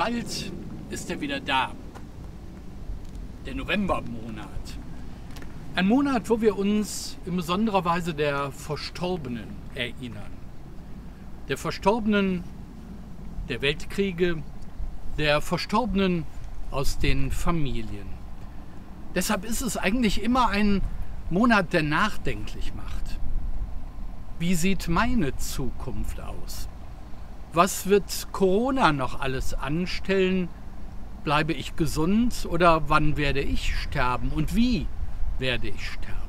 bald ist er wieder da. Der Novembermonat. Ein Monat, wo wir uns in besonderer Weise der Verstorbenen erinnern. Der Verstorbenen der Weltkriege, der Verstorbenen aus den Familien. Deshalb ist es eigentlich immer ein Monat, der nachdenklich macht. Wie sieht meine Zukunft aus? Was wird Corona noch alles anstellen? Bleibe ich gesund oder wann werde ich sterben und wie werde ich sterben?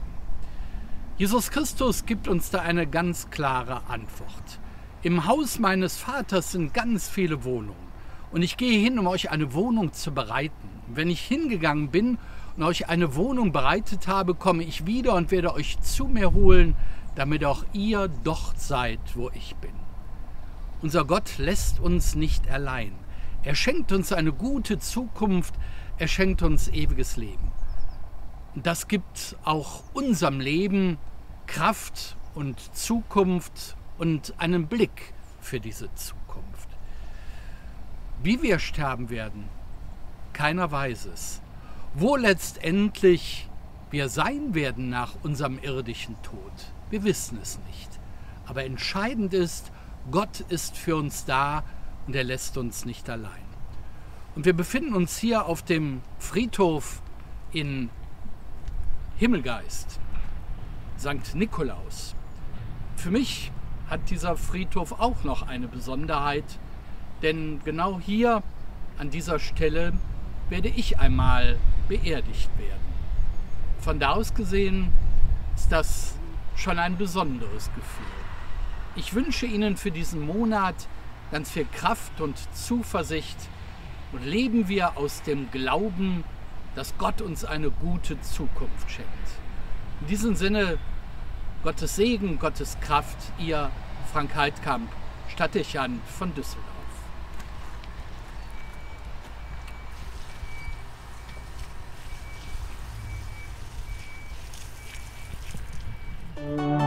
Jesus Christus gibt uns da eine ganz klare Antwort. Im Haus meines Vaters sind ganz viele Wohnungen und ich gehe hin, um euch eine Wohnung zu bereiten. Wenn ich hingegangen bin und euch eine Wohnung bereitet habe, komme ich wieder und werde euch zu mir holen, damit auch ihr dort seid, wo ich bin. Unser Gott lässt uns nicht allein. Er schenkt uns eine gute Zukunft, er schenkt uns ewiges Leben. Das gibt auch unserem Leben Kraft und Zukunft und einen Blick für diese Zukunft. Wie wir sterben werden, keiner weiß es. Wo letztendlich wir sein werden nach unserem irdischen Tod, wir wissen es nicht. Aber entscheidend ist, Gott ist für uns da und er lässt uns nicht allein. Und wir befinden uns hier auf dem Friedhof in Himmelgeist, St. Nikolaus. Für mich hat dieser Friedhof auch noch eine Besonderheit, denn genau hier an dieser Stelle werde ich einmal beerdigt werden. Von da aus gesehen ist das schon ein besonderes Gefühl. Ich wünsche Ihnen für diesen Monat ganz viel Kraft und Zuversicht und leben wir aus dem Glauben, dass Gott uns eine gute Zukunft schenkt. In diesem Sinne, Gottes Segen, Gottes Kraft, Ihr Frank Heidkamp, Stadtdechant von Düsseldorf. Thank